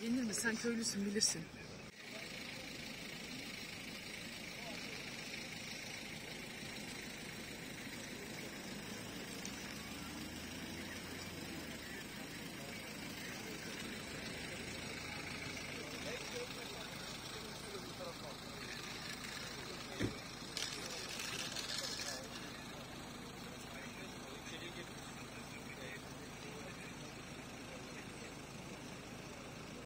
Yenir mi? Sen köylüsün bilirsin.